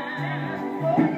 Música